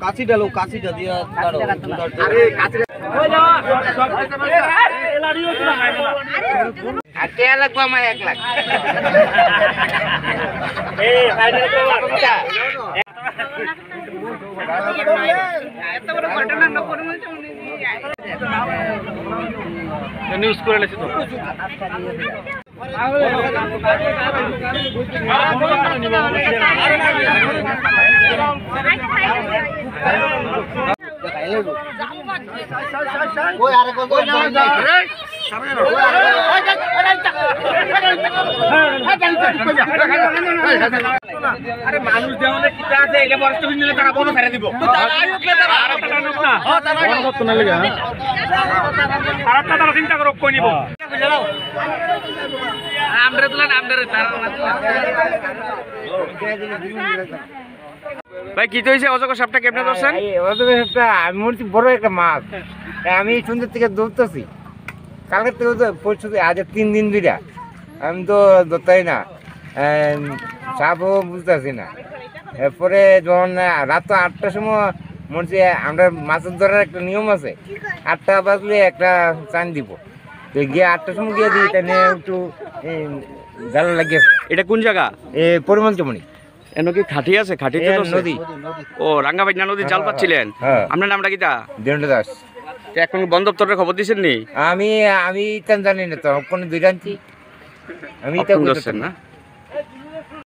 কাছি ডালো কাছিটা দিয়া news করে লেছি তো। আরে মানুষ দেওয়ালে কিটা আছে এটা বরষ্ট নিলে তারা বড় ছেড়ে দিব। আরেকটা তারা চিন্তা করো কই নিব? আমরা তুলেন আমরা ভাই কি তো হয়েছে? অজগর সাপটা কেমনে ধরছেন? আমি মনে বড় একটা মাছ। আমি সুন্দর থেকে দৌড়তেছি কালকে থেকে তো পরশু আজ তিন দিন দুইটা আমি তো ধরতাই না। সাপও বুঝতেছি না। এরপরে যখন রাত আটটার সময় মনে আমরা মাছের ধরার একটা নিয়ম আছে। আটটা বাজলে একটা চান দিব। তো গিয়ে আটটার সময় গিয়ে দিই নিয়ে একটু জাল লাগিয়েছে এটা কোন জায়গা? এ পরিমল চমনি। এন কি খাটি আছে? খাটিতে তো নদী। ও রাঙ্গাবাজনা নদীর জাল পাচ্ছিলেন? হ্যাঁ। আপনার নামটা কিটা দেবেন্দ্র দাস। তো এখন বন দপ্তরের খবর দিছেন নি? আমি আমি জানি না তো কোনো দুই রাঞ্চি আমি না।